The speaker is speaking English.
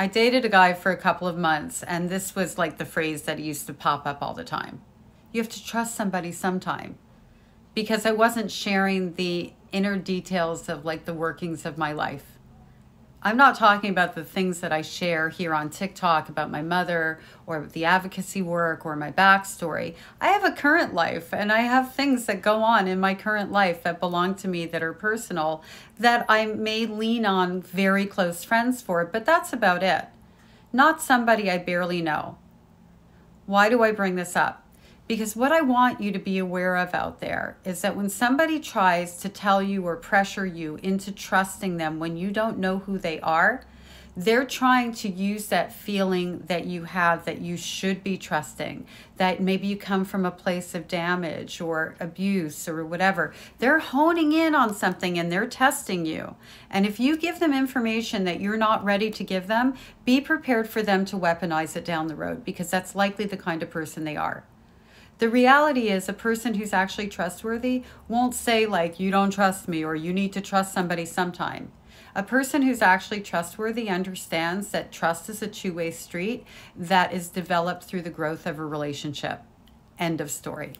I dated a guy for a couple of months, and this was like the phrase that used to pop up all the time. You have to trust somebody sometime. Because I wasn't sharing the inner details of like the workings of my life. I'm not talking about the things that I share here on TikTok about my mother or the advocacy work or my backstory. I have a current life and I have things that go on in my current life that belong to me that are personal that I may lean on very close friends for, but that's about it. Not somebody I barely know. Why do I bring this up? Because what I want you to be aware of out there is that when somebody tries to tell you or pressure you into trusting them when you don't know who they are, they're trying to use that feeling that you have that you should be trusting, that maybe you come from a place of damage or abuse or whatever. They're honing in on something and they're testing you. And if you give them information that you're not ready to give them, be prepared for them to weaponize it down the road because that's likely the kind of person they are. The reality is, a person who's actually trustworthy won't say, like, you don't trust me or you need to trust somebody sometime. A person who's actually trustworthy understands that trust is a two way street that is developed through the growth of a relationship. End of story.